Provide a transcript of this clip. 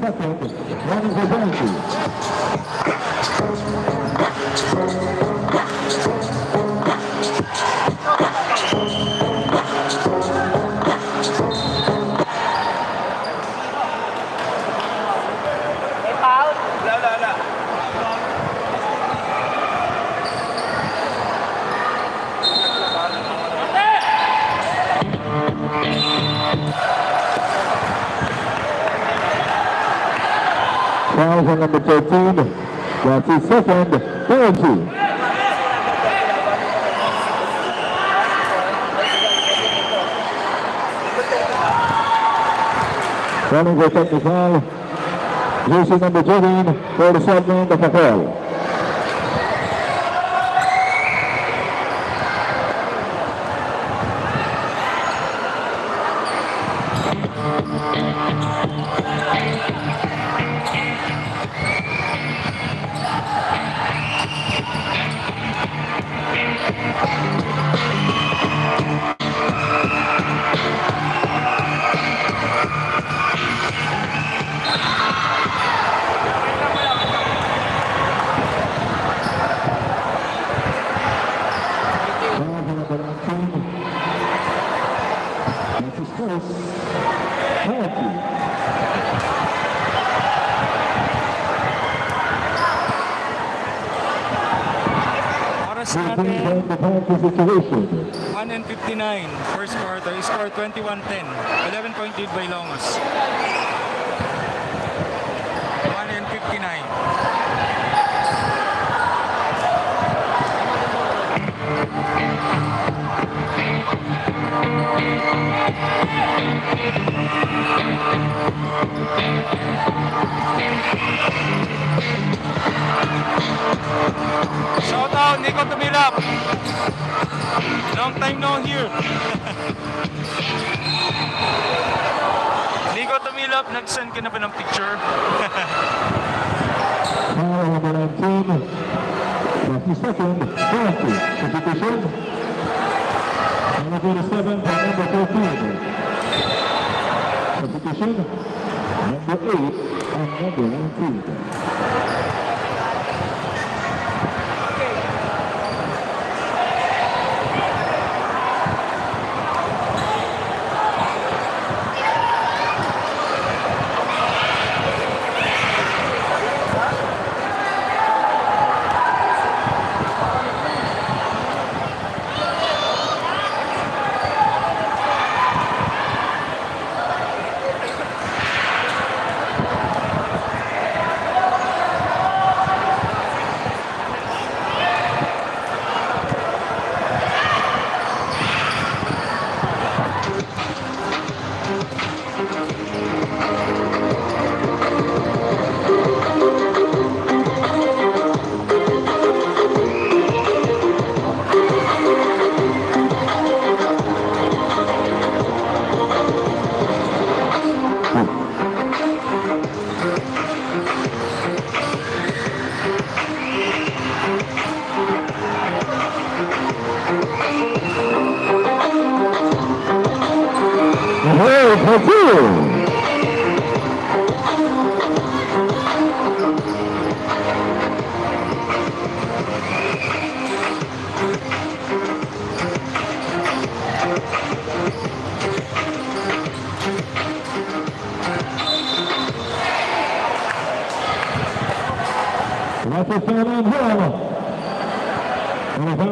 atacando. Vamos, Roberto. On number 13. That's his second penalty. Running for technical. Jersey number 13 for the second natin, the 1 and 59. First quarter, score 21-10. 11 point lead by Longos. 1 and 59. Time no here. Nico Tumilap, nag-send ka na ba ng picture? Foul number 19. That's his second penalty. Substitution. Number 47 for number 13. Substitution. Number 8 and number 19. Purdue! That's a seven and one. And a